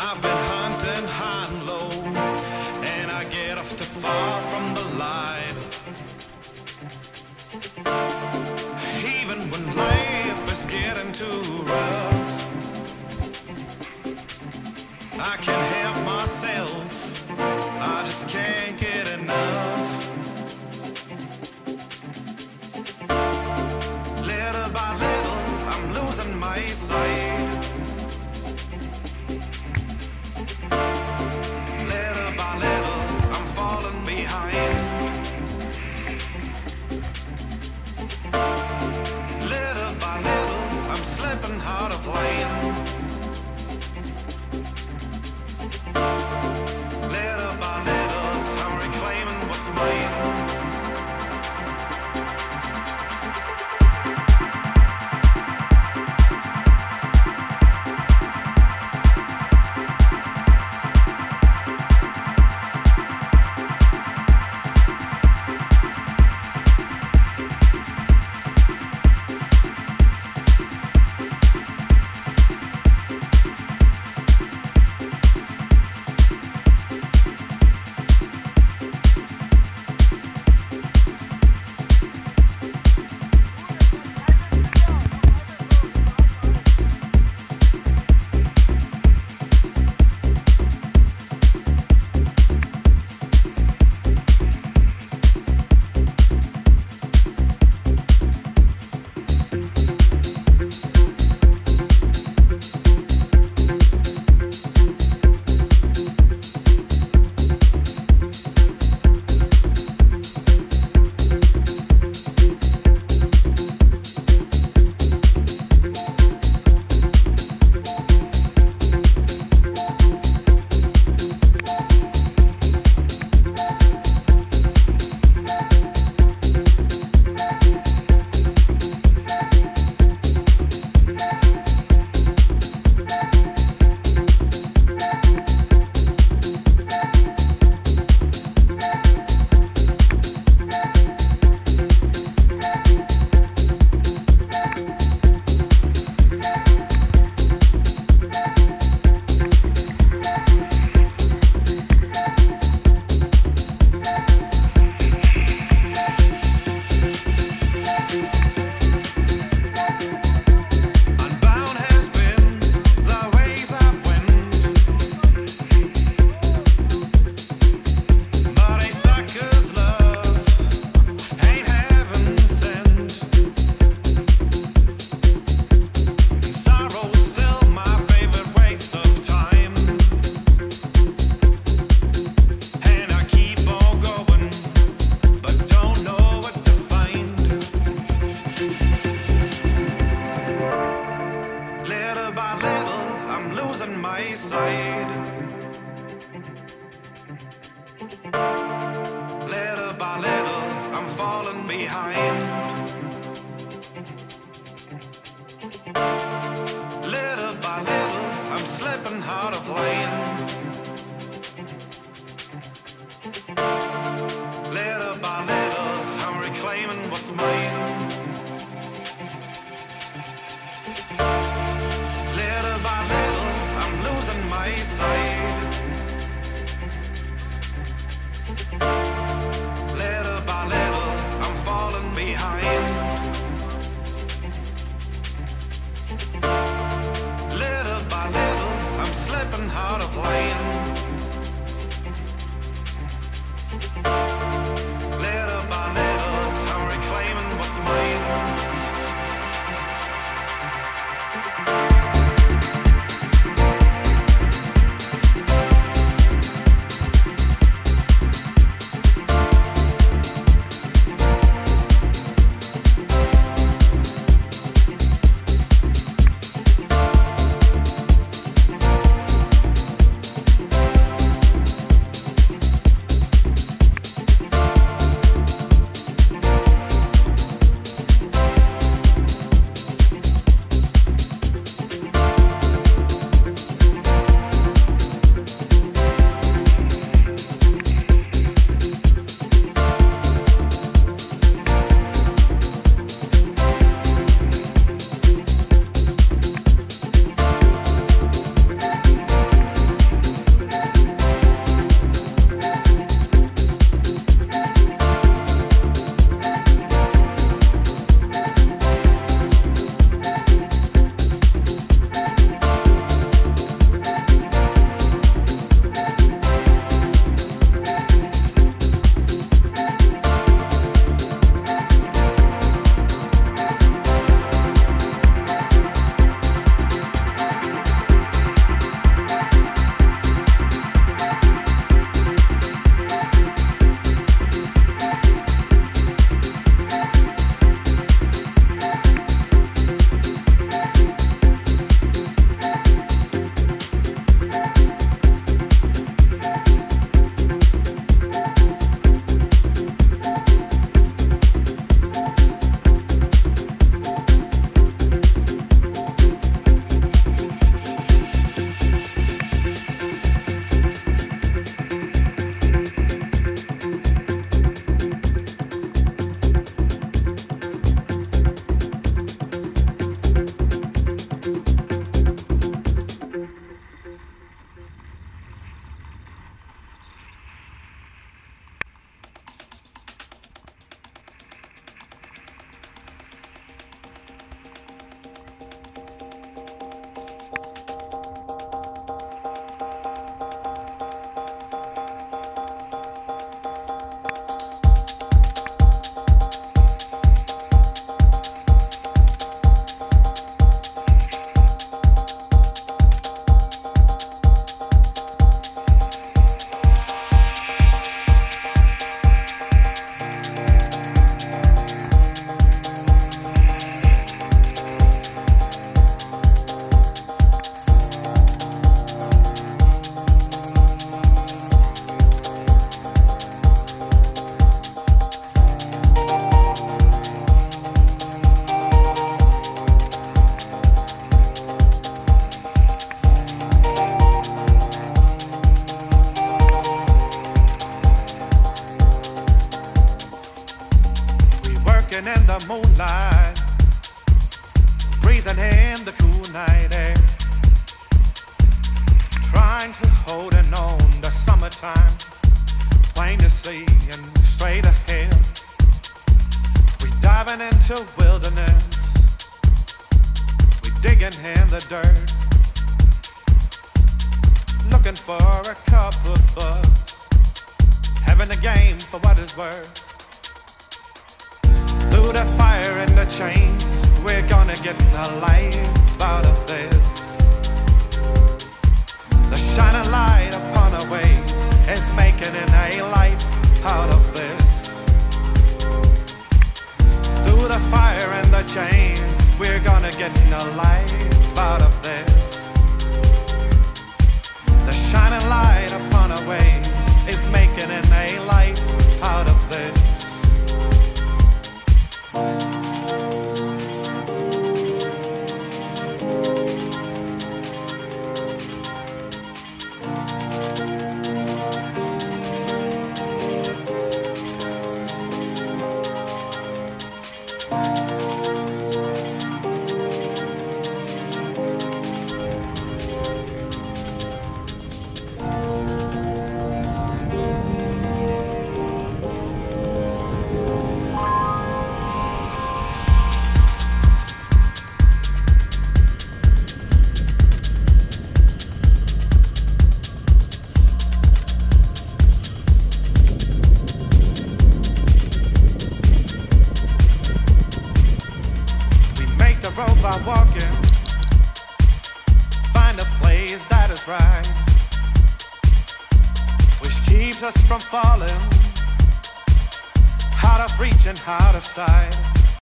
I've been my side plain to see and straight ahead. We diving into wilderness, we digging in the dirt, looking for a cup of bugs, having a game for what it's worth. Through the fire and the chains, we're gonna get the life out of this. The shining light upon our ways is making it a life out of this. Through the fire and the chains, we're gonna get a life out of this. Walking. Find a place that is right, which keeps us from falling out of reach and out of sight.